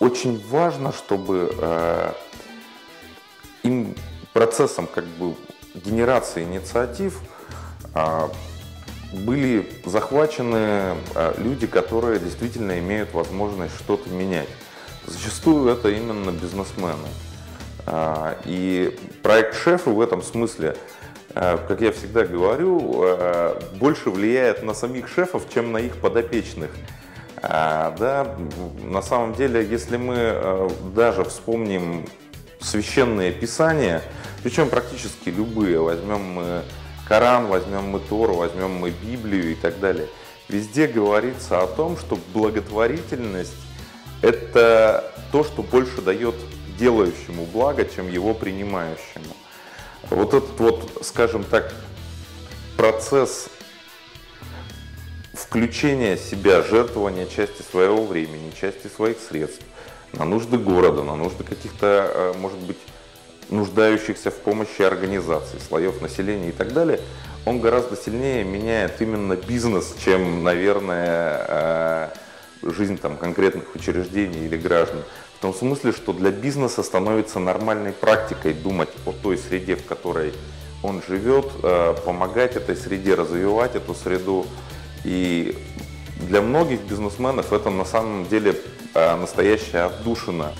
очень важно, чтобы э, им процессом как бы генерации инициатив э, были захвачены э, люди, которые действительно имеют возможность что-то менять. Зачастую это именно бизнесмены. Э, и проект шефа в этом смысле э, как я всегда говорю, э, больше влияет на самих шефов, чем на их подопечных. А, да, на самом деле, если мы э, даже вспомним священные писания, причем практически любые, возьмем мы Коран, возьмем мы Тору, возьмем мы Библию и так далее, везде говорится о том, что благотворительность – это то, что больше дает делающему благо, чем его принимающему. Вот этот вот, скажем так, процесс включение себя, жертвование части своего времени, части своих средств на нужды города, на нужды каких-то, э, может быть, нуждающихся в помощи организаций, слоев населения и так далее, он гораздо сильнее меняет именно бизнес, чем, наверное, э, жизнь там, конкретных учреждений или граждан. В том смысле, что для бизнеса становится нормальной практикой думать о той среде, в которой он живет, э, помогать этой среде, развивать эту среду, и для многих бизнесменов это на самом деле э, настоящая отдушина.